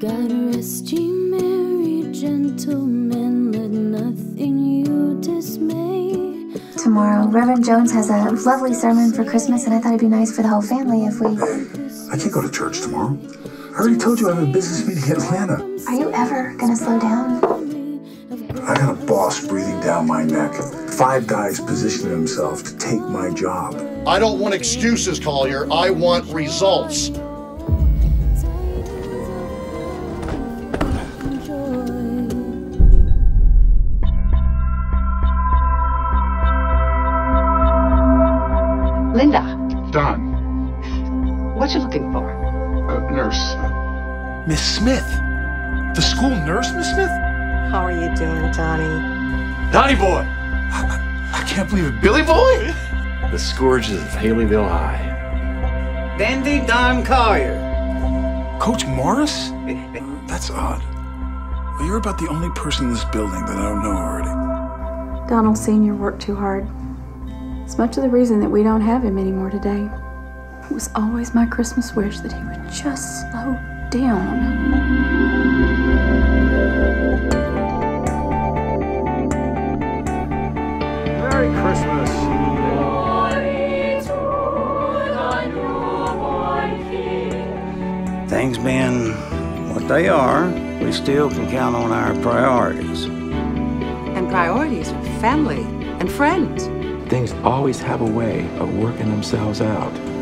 God rest ye merry gentlemen, let nothing you dismay. Tomorrow, Reverend Jones has a lovely sermon for Christmas, and I thought it'd be nice for the whole family if we. I can't go to church tomorrow. I already told you I have a business meeting in Atlanta. Are you ever gonna slow down? I got a boss breathing down my neck. Five guys positioning themselves to take my job. I don't want excuses, Collier. I want results. Linda, Don, what you looking for? uh, nurse. Miss Smith. The school nurse, Miss Smith? How are you doing, Donnie? Donnie boy. I, I can't believe it. Billy boy? The Scourges of Haleyville High. Dandy Don Collier. Coach Morris? That's odd. Well, you're about the only person in this building that I don't know already. Donald Sr. worked too hard. It's much of the reason that we don't have him anymore today. It was always my Christmas wish that he would just slow down. Merry Christmas. Things being what they are, we still can count on our priorities. And priorities are family and friends. Things always have a way of working themselves out.